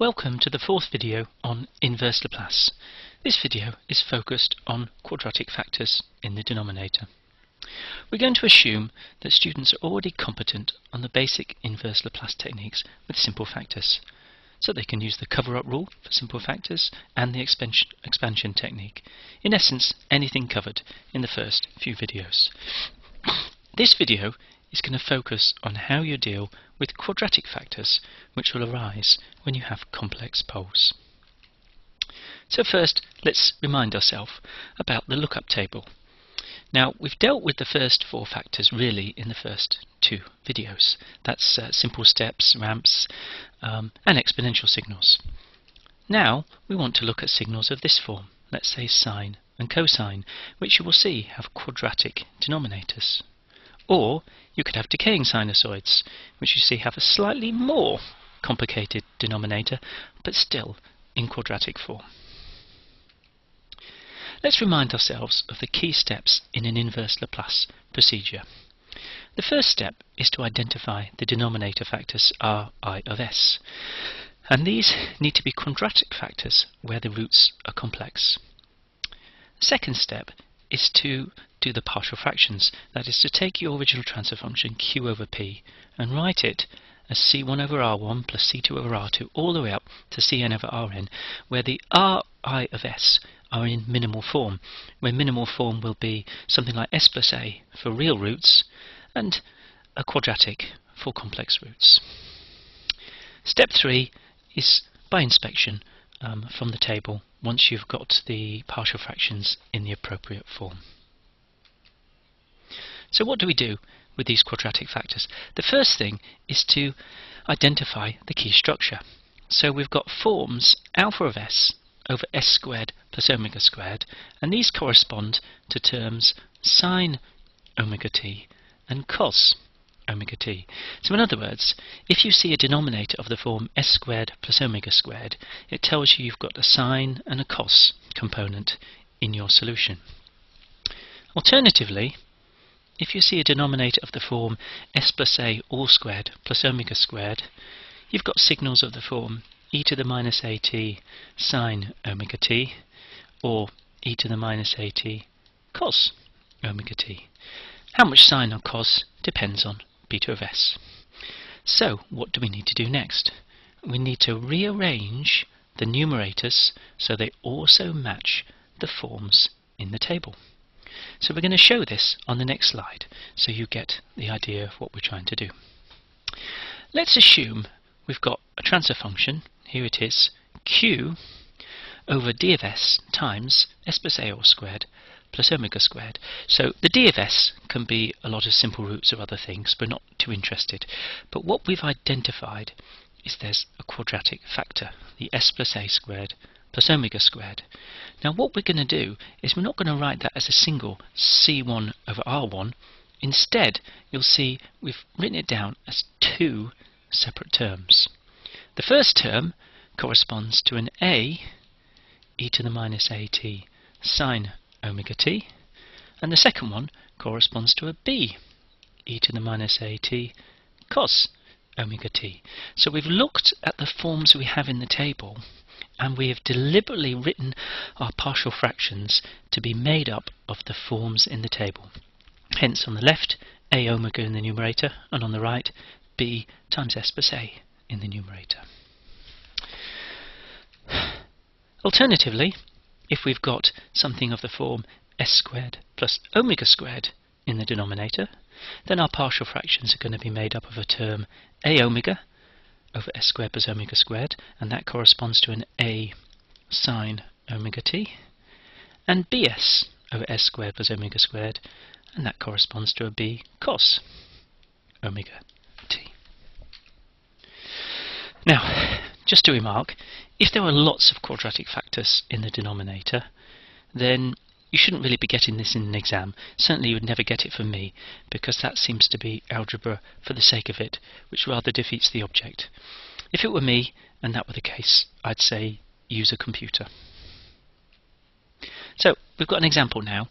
Welcome to the fourth video on inverse Laplace. This video is focused on quadratic factors in the denominator. We're going to assume that students are already competent on the basic inverse Laplace techniques with simple factors, so they can use the cover-up rule for simple factors and the expansion, expansion technique. In essence, anything covered in the first few videos. This video is going to focus on how you deal with quadratic factors which will arise when you have complex poles. So first, let's remind ourselves about the lookup table. Now, we've dealt with the first four factors really in the first two videos. That's uh, simple steps, ramps, um, and exponential signals. Now, we want to look at signals of this form, let's say sine and cosine, which you will see have quadratic denominators. Or you could have decaying sinusoids, which you see have a slightly more complicated denominator, but still in quadratic form. Let's remind ourselves of the key steps in an inverse Laplace procedure. The first step is to identify the denominator factors r, i of s. And these need to be quadratic factors where the roots are complex. The second step is to do the partial fractions. That is to take your original transfer function q over p and write it as c1 over r1 plus c2 over r2 all the way up to cn over rn, where the ri of s are in minimal form, where minimal form will be something like s plus a for real roots and a quadratic for complex roots. Step 3 is by inspection um, from the table once you've got the partial fractions in the appropriate form. So what do we do with these quadratic factors? The first thing is to identify the key structure. So we've got forms alpha of s over s squared plus omega squared, and these correspond to terms sine omega t and cos omega t. So in other words, if you see a denominator of the form s squared plus omega squared, it tells you you've got a sine and a cos component in your solution. Alternatively, if you see a denominator of the form s plus a all squared plus omega squared, you've got signals of the form e to the minus at sine omega t or e to the minus at cos omega t. How much sine or cos depends on beta of s. So what do we need to do next? We need to rearrange the numerators so they also match the forms in the table. So we're going to show this on the next slide so you get the idea of what we're trying to do. Let's assume we've got a transfer function, here it is, q over d of s times s plus a all squared plus omega squared. So the d of s can be a lot of simple roots of other things, but not too interested. But what we've identified is there's a quadratic factor, the s plus a squared plus omega squared. Now what we're going to do is we're not going to write that as a single c1 over r1. Instead, you'll see we've written it down as two separate terms. The first term corresponds to an a e to the minus at sine omega t, and the second one corresponds to a b e to the minus at cos omega t. So we've looked at the forms we have in the table and we have deliberately written our partial fractions to be made up of the forms in the table. Hence on the left, a omega in the numerator, and on the right, b times s plus a in the numerator. Alternatively, if we've got something of the form s squared plus omega squared in the denominator, then our partial fractions are going to be made up of a term a omega over s squared plus omega squared, and that corresponds to an a sine omega t, and bs over s squared plus omega squared, and that corresponds to a b cos omega t. Now, just to remark, if there are lots of quadratic factors in the denominator, then you shouldn't really be getting this in an exam. Certainly you would never get it from me, because that seems to be algebra for the sake of it, which rather defeats the object. If it were me, and that were the case, I'd say use a computer. So we've got an example now,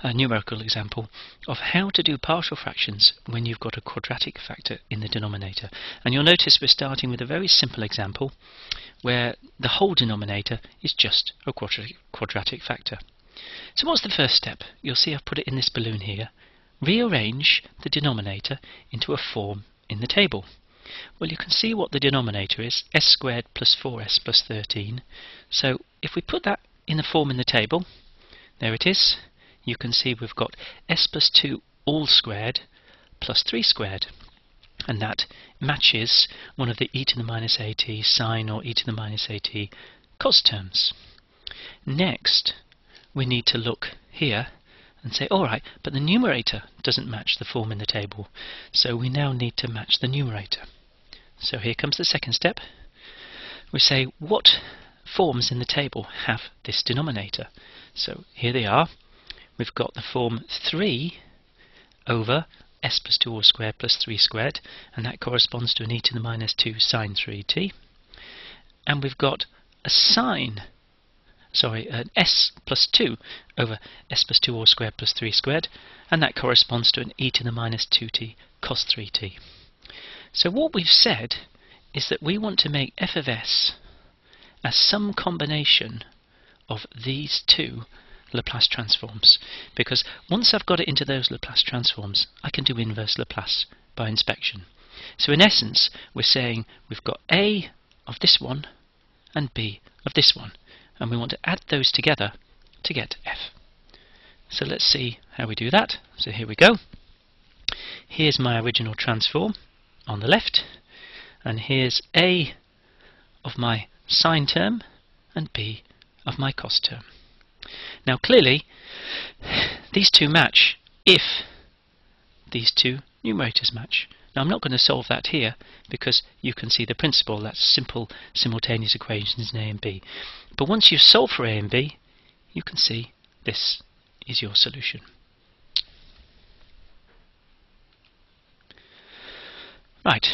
a numerical example, of how to do partial fractions when you've got a quadratic factor in the denominator. And you'll notice we're starting with a very simple example where the whole denominator is just a quadratic, quadratic factor. So what's the first step? You'll see I've put it in this balloon here. Rearrange the denominator into a form in the table. Well, you can see what the denominator is, s squared plus 4s plus 13. So if we put that in the form in the table, there it is. You can see we've got s plus 2 all squared plus 3 squared and that matches one of the e to the minus at sine or e to the minus at cos terms. Next, we need to look here and say, alright, but the numerator doesn't match the form in the table, so we now need to match the numerator. So here comes the second step. We say, what forms in the table have this denominator? So here they are. We've got the form 3 over s plus 2 all squared plus 3 squared, and that corresponds to an e to the minus 2 sine 3t. And we've got a sine, sorry, an s plus 2 over s plus 2 all squared plus 3 squared, and that corresponds to an e to the minus 2t cos 3t. So what we've said is that we want to make f of s as some combination of these two Laplace transforms because once I've got it into those Laplace transforms I can do inverse Laplace by inspection. So in essence we're saying we've got A of this one and B of this one and we want to add those together to get F. So let's see how we do that. So here we go. Here's my original transform on the left and here's A of my sine term and B of my cos term. Now clearly, these two match if these two numerators match. Now I'm not going to solve that here because you can see the principle, that's simple simultaneous equations in A and B. But once you solve for A and B, you can see this is your solution. Right,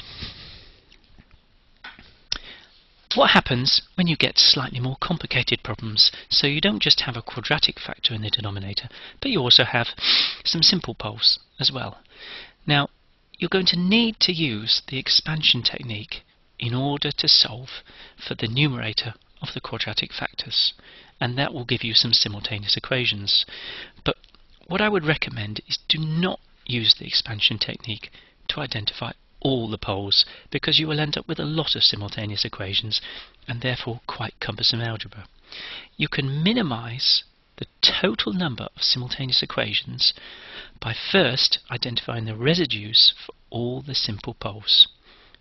what happens when you get slightly more complicated problems? So you don't just have a quadratic factor in the denominator, but you also have some simple poles as well. Now, you're going to need to use the expansion technique in order to solve for the numerator of the quadratic factors, and that will give you some simultaneous equations. But what I would recommend is do not use the expansion technique to identify all the poles because you will end up with a lot of simultaneous equations and therefore quite cumbersome algebra. You can minimize the total number of simultaneous equations by first identifying the residues for all the simple poles.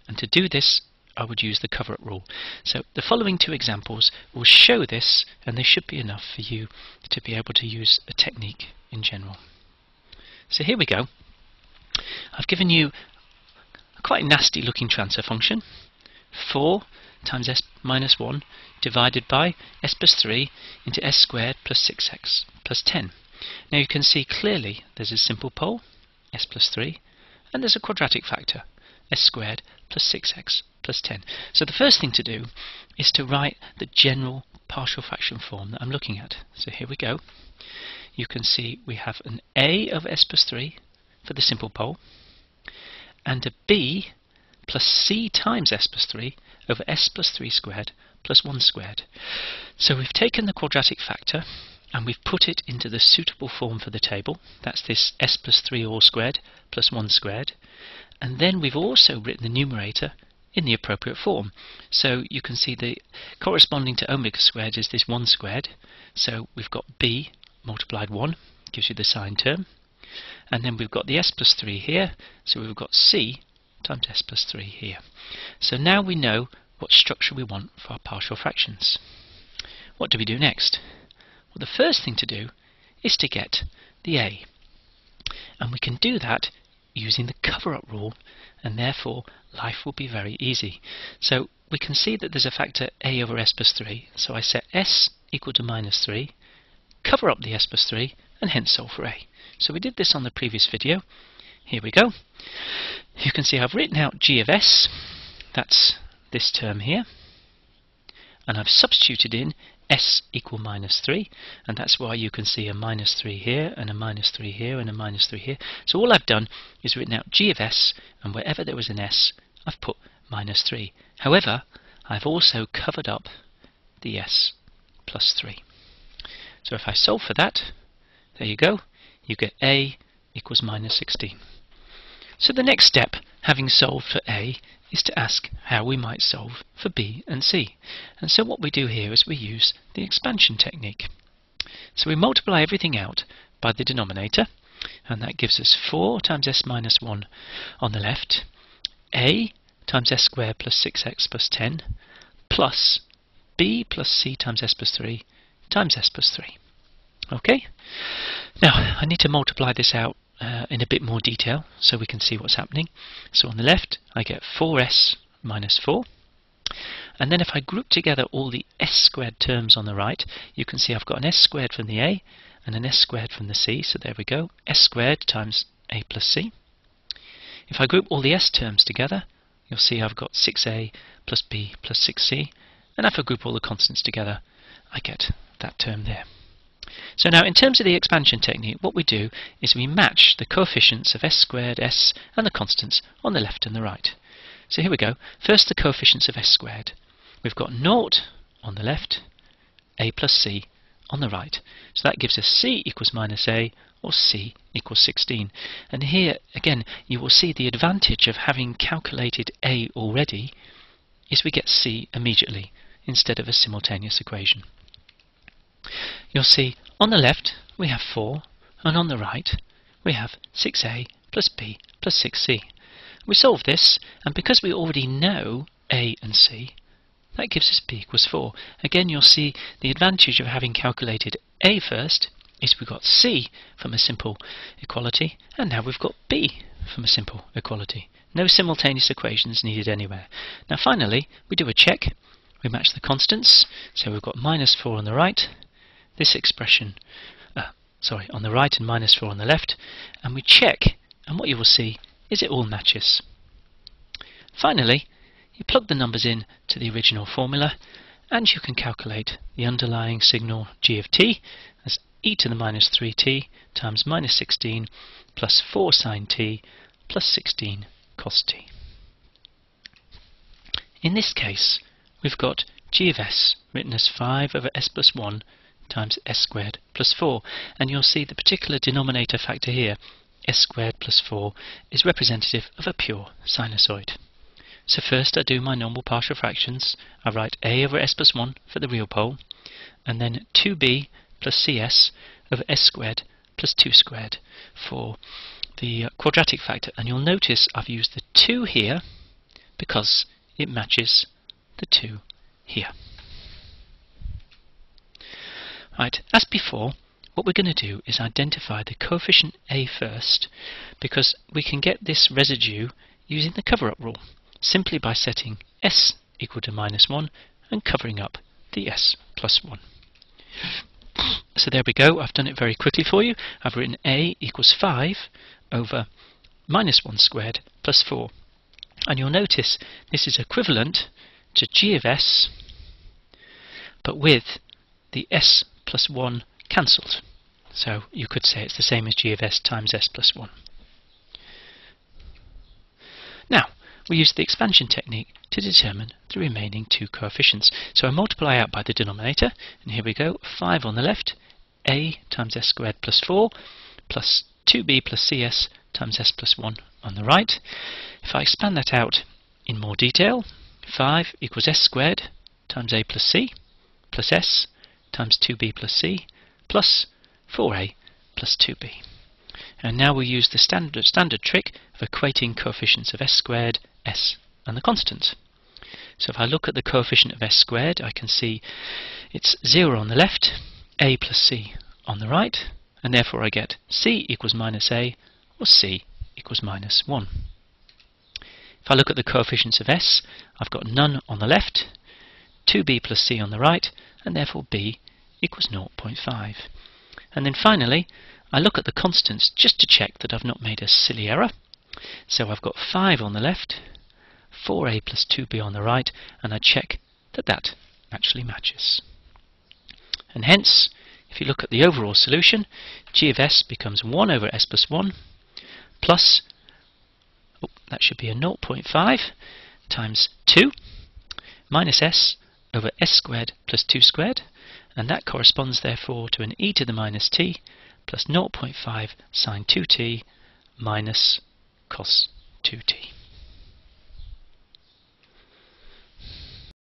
And to do this, I would use the cover-up rule. So the following two examples will show this, and they should be enough for you to be able to use a technique in general. So here we go. I've given you quite nasty looking transfer function. 4 times s minus 1 divided by s plus 3 into s squared plus 6x plus 10. Now you can see clearly there's a simple pole, s plus 3, and there's a quadratic factor, s squared plus 6x plus 10. So the first thing to do is to write the general partial fraction form that I'm looking at. So here we go. You can see we have an a of s plus 3 for the simple pole, and a b plus c times s plus 3 over s plus 3 squared plus 1 squared. So we've taken the quadratic factor and we've put it into the suitable form for the table. That's this s plus 3 all squared plus 1 squared. And then we've also written the numerator in the appropriate form. So you can see the corresponding to omega squared is this 1 squared. So we've got b multiplied 1, gives you the sine term. And then we've got the s plus 3 here, so we've got c times s plus 3 here. So now we know what structure we want for our partial fractions. What do we do next? Well, the first thing to do is to get the a. And we can do that using the cover-up rule, and therefore life will be very easy. So we can see that there's a factor a over s plus 3, so I set s equal to minus 3, cover up the s plus 3, and hence solve for a. So we did this on the previous video. Here we go. You can see I've written out g of s, that's this term here, and I've substituted in s equal minus 3, and that's why you can see a minus 3 here, and a minus 3 here, and a minus 3 here. So all I've done is written out g of s, and wherever there was an s, I've put minus 3. However, I've also covered up the s plus 3. So if I solve for that, there you go, you get a equals minus 16. So the next step, having solved for a, is to ask how we might solve for b and c. And so what we do here is we use the expansion technique. So we multiply everything out by the denominator, and that gives us 4 times s minus 1 on the left, a times s squared plus 6x plus 10, plus b plus c times s plus 3 times s plus 3. Okay? Now, I need to multiply this out uh, in a bit more detail so we can see what's happening. So on the left, I get 4s minus 4. And then if I group together all the s squared terms on the right, you can see I've got an s squared from the a and an s squared from the c. So there we go, s squared times a plus c. If I group all the s terms together, you'll see I've got 6a plus b plus 6c. And if I group all the constants together, I get that term there. So now in terms of the expansion technique, what we do is we match the coefficients of s squared, s, and the constants on the left and the right. So here we go. First the coefficients of s squared. We've got naught on the left, a plus c on the right. So that gives us c equals minus a, or c equals 16. And here, again, you will see the advantage of having calculated a already is we get c immediately instead of a simultaneous equation. You'll see on the left we have 4 and on the right we have 6a plus b plus 6c. We solve this and because we already know a and c that gives us b equals 4. Again you'll see the advantage of having calculated a first is we've got c from a simple equality and now we've got b from a simple equality. No simultaneous equations needed anywhere. Now finally we do a check. We match the constants. So we've got minus 4 on the right this expression, uh, sorry, on the right and minus 4 on the left, and we check, and what you will see is it all matches. Finally, you plug the numbers in to the original formula, and you can calculate the underlying signal g of t as e to the minus 3t times minus 16 plus 4 sine t plus 16 cos t. In this case, we've got g of s written as 5 over s plus 1 times s squared plus 4. And you'll see the particular denominator factor here, s squared plus 4, is representative of a pure sinusoid. So first I do my normal partial fractions. I write a over s plus 1 for the real pole, and then 2b plus cs over s squared plus 2 squared for the uh, quadratic factor. And you'll notice I've used the 2 here because it matches the 2 here. Right, as before, what we're going to do is identify the coefficient a first because we can get this residue using the cover-up rule simply by setting s equal to minus 1 and covering up the s plus 1. So there we go, I've done it very quickly for you. I've written a equals 5 over minus 1 squared plus 4. And you'll notice this is equivalent to g of s, but with the s plus 1 cancelled. So you could say it's the same as g of s times s plus 1. Now, we use the expansion technique to determine the remaining two coefficients. So I multiply out by the denominator, and here we go, 5 on the left, a times s squared plus 4, plus 2b plus cs times s plus 1 on the right. If I expand that out in more detail, 5 equals s squared times a plus c plus s times 2b plus c plus 4a plus 2b. And now we use the standard, standard trick of equating coefficients of s squared, s, and the constant. So if I look at the coefficient of s squared, I can see it's 0 on the left, a plus c on the right, and therefore I get c equals minus a, or c equals minus 1. If I look at the coefficients of s, I've got none on the left, 2b plus c on the right, and therefore b equals 0.5. And then finally, I look at the constants just to check that I've not made a silly error. So I've got 5 on the left, 4a plus 2b on the right, and I check that that actually matches. And hence, if you look at the overall solution, g of s becomes 1 over s plus 1 plus, oh, that should be a 0.5 times 2, minus s over s squared plus 2 squared, and that corresponds therefore to an e to the minus t plus 0.5 sine 2t minus cos 2t.